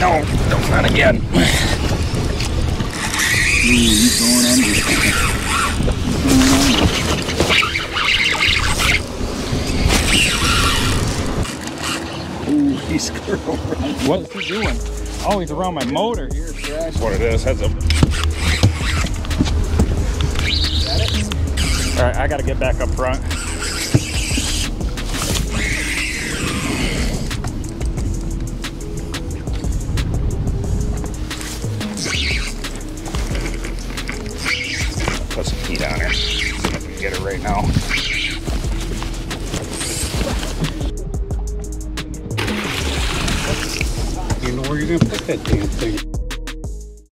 No, no, not again. Ooh, he's going under. Ooh, he's curled right. What's he doing? Oh, he's around my motor here. That's what it is. Heads up. All right, I got to get back up front. Put some heat on her. See can get her right now. You know where you're gonna put that damn thing.